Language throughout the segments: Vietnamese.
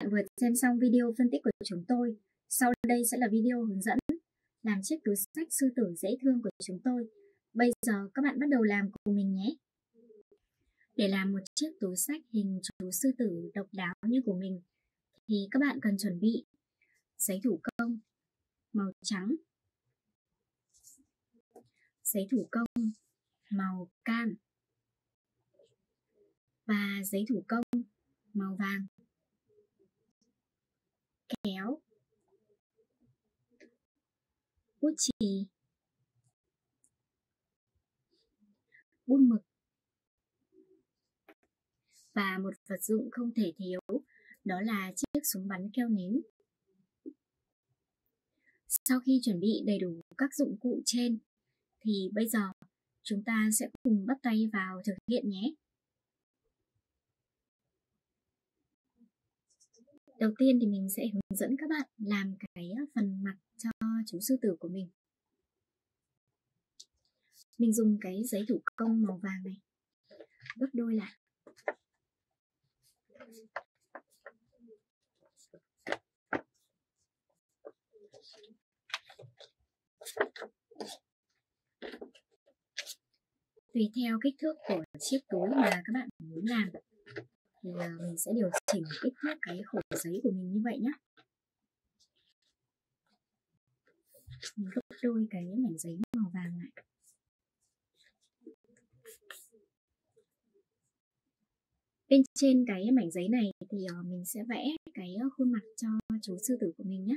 Bạn vừa xem xong video phân tích của chúng tôi. Sau đây sẽ là video hướng dẫn làm chiếc túi sách sư tử dễ thương của chúng tôi. Bây giờ các bạn bắt đầu làm cùng mình nhé. Để làm một chiếc túi sách hình chú sư tử độc đáo như của mình thì các bạn cần chuẩn bị giấy thủ công màu trắng, giấy thủ công màu cam và giấy thủ công màu vàng kéo. Bút chì. Bút mực. Và một vật dụng không thể thiếu, đó là chiếc súng bắn keo nến. Sau khi chuẩn bị đầy đủ các dụng cụ trên, thì bây giờ chúng ta sẽ cùng bắt tay vào thực hiện nhé. Đầu tiên thì mình sẽ hướng dẫn các bạn làm cái ờ, phần mặt cho chú sư tử của mình. Mình dùng cái giấy thủ công màu vàng này, gấp đôi lại. Tùy theo kích thước của chiếc túi mà các bạn muốn làm thì mình sẽ điều chỉnh kích thước cái khổ giấy của mình như vậy nhé mình gấp đôi cái mảnh giấy màu vàng lại. Bên trên cái mảnh giấy này thì ờ, mình sẽ vẽ cái ờ, khuôn mặt cho chú sư tử của mình nhé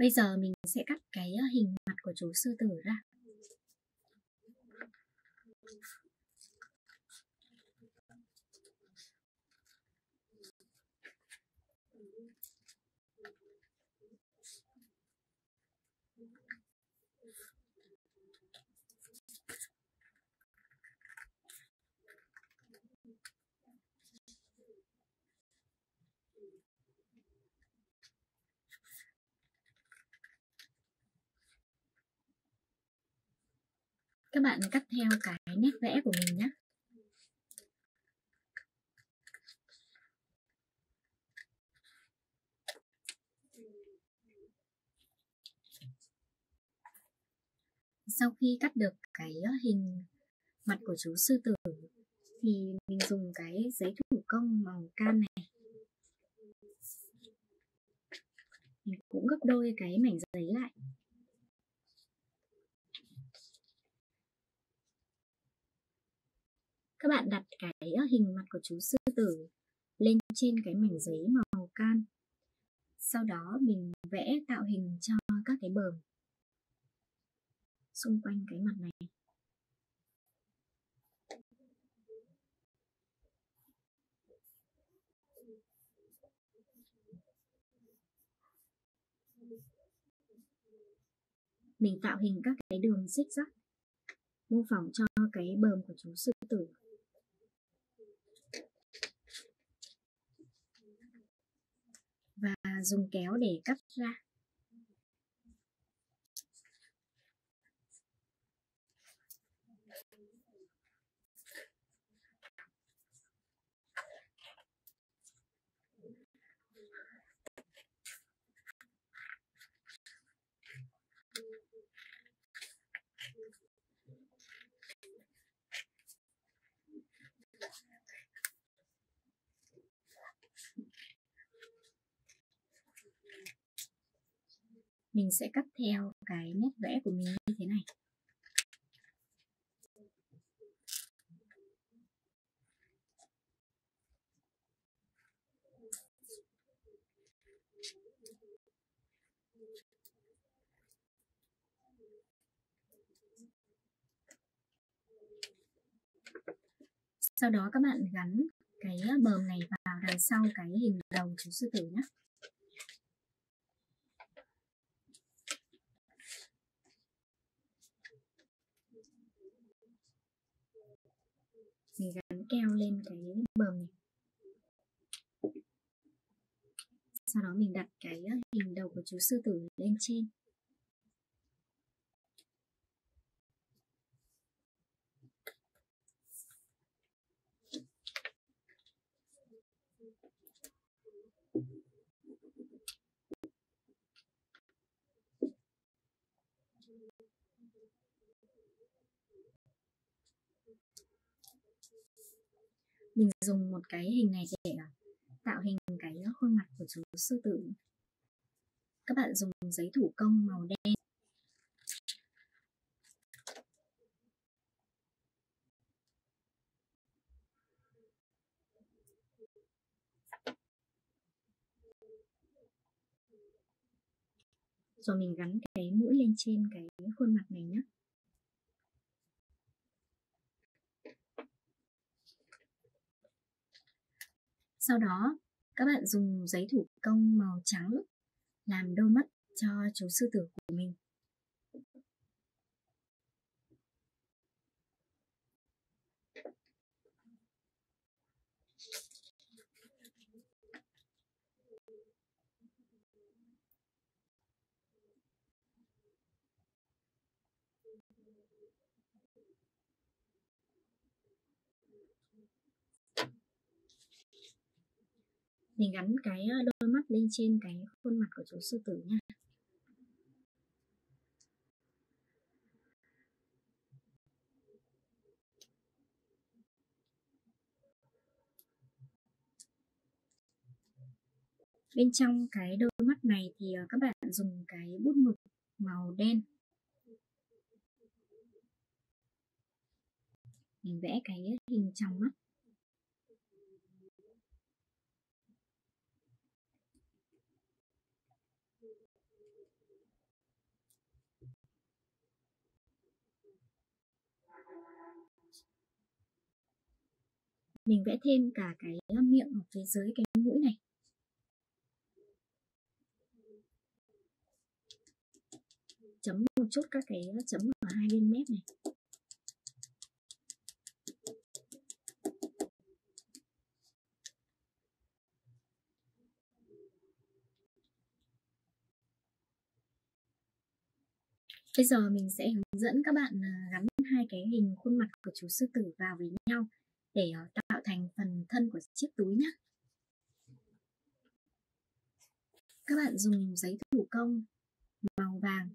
Bây giờ mình sẽ cắt cái ờ, hình mặt của chú sư tử ra. Các bạn cắt theo cái nét vẽ của mình nhé. Sau khi cắt được cái hình mặt của chú sư tử, thì mình dùng cái giấy thủ công màu cam này. Mình cũng gấp đôi cái mảnh giấy lại. Các bạn đặt cái ờ, hình mặt của chú sư tử lên trên cái mảnh giấy màu can sau đó mình vẽ tạo hình cho các cái bờm xung quanh cái mặt này. Mình tạo hình các cái đường xích rắc mô phỏng cho cái bờm của chú sư tử và dùng kéo để cắt ra. mình sẽ cắt theo cái nét vẽ của mình như thế này. Sau đó các bạn gắn cái bờm này vào đằng sau cái hình đầu chú sư tử nhé keo lên cái bờm này. Sau đó mình đặt cái ờ, hình đầu của chú sư tử lên trên. Mình dùng một cái hình này để ờ, tạo hình cái khuôn mặt của chú sư tử. Các bạn dùng giấy thủ công màu đen. Rồi mình gắn cái mũi lên trên cái khuôn mặt này nhé Sau đó, các bạn dùng giấy thủ công màu trắng làm đôi mắt cho chú sư tử của mình. Mình gắn cái ờ, đôi mắt lên trên cái khuôn mặt của chú sư tử nha. Bên trong cái đôi mắt này thì ờ, các bạn dùng cái bút mực màu đen. Mình vẽ cái hình trong mắt. Mình vẽ thêm cả cái ờ, miệng ở phía dưới cái mũi này. Chấm một chút các cái ờ, chấm ở hai bên mép này. Bây giờ mình sẽ hướng dẫn các bạn ờ, gắn hai cái hình khuôn mặt của chú sư tử vào với nhau để ờ, tạo thành phần thân của chiếc túi nhé. Các bạn dùng giấy thủ công màu vàng.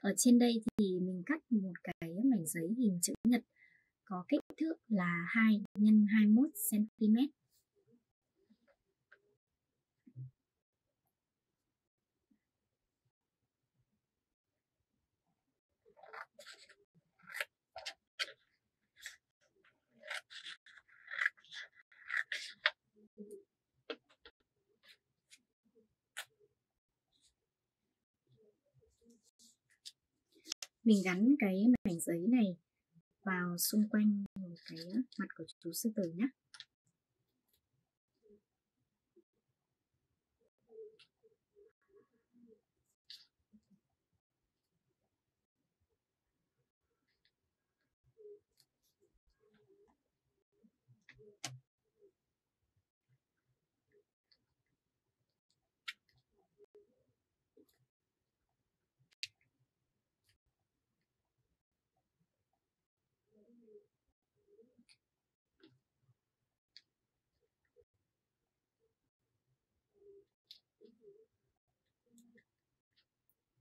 Ở trên đây thì mình cắt một cái mảnh giấy hình chữ nhật có kích thước là 2 x 21 cm. Mình gắn cái mảnh giấy này vào xung quanh cái mặt của chú sư tử nhé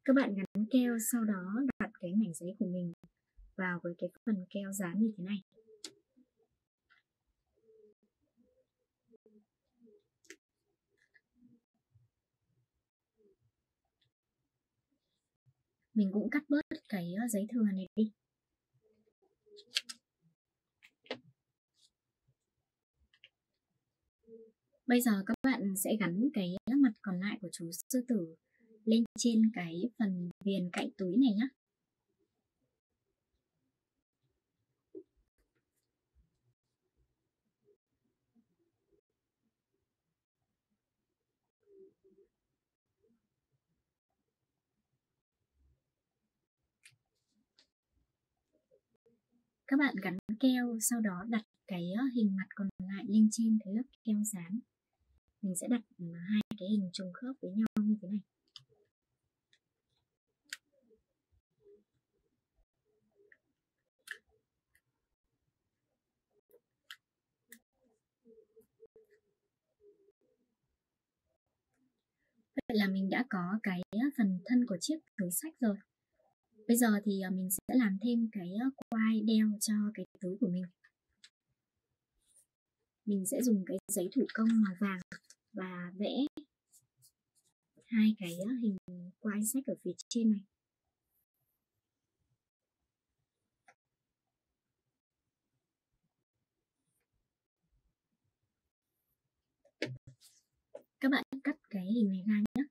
các bạn gắn keo sau đó đặt cái mảnh giấy của mình vào với cái phần keo dán như thế này. Mình cũng cắt bớt cái ờ, giấy thừa này đi. Bây giờ các bạn sẽ gắn cái ờ, mặt còn lại của chú sư tử lên trên cái phần viền cạnh túi này nhé các bạn gắn keo, sau đó đặt cái ờ, hình mặt còn lại lên trên cái lớp keo dán. Mình sẽ đặt ờ, hai cái hình trùng khớp với nhau như thế này. Vậy là mình đã có cái ờ, phần thân của chiếc túi sách rồi. Bây giờ thì ờ, mình sẽ làm thêm cái ờ, quai đeo cho cái túi của mình. Mình sẽ dùng cái giấy thủ công màu vàng và vẽ hai cái hình quai sách ở phía trên này. Các bạn cắt cái hình này ra nhé.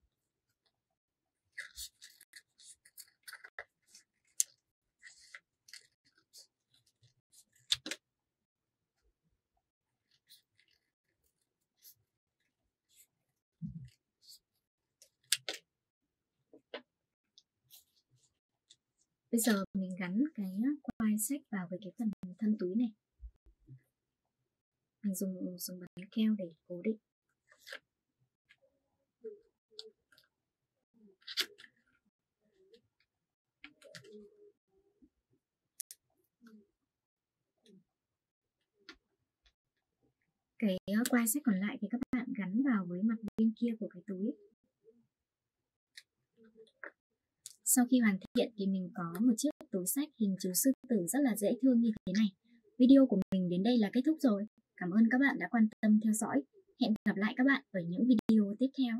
Bây giờ mình gắn cái ờ, quai sách vào với cái phần thân túi này. Mình dùng ừ, dùng bánh keo để cố định. Cái ờ, quai sách còn lại thì các bạn gắn vào với mặt bên kia của cái túi. Sau khi hoàn thiện thì mình có một chiếc túi sách hình chú sư tử rất là dễ thương như thế này. Video của mình đến đây là kết thúc rồi. Cảm ơn các bạn đã quan tâm theo dõi. Hẹn gặp lại các bạn ở những video tiếp theo.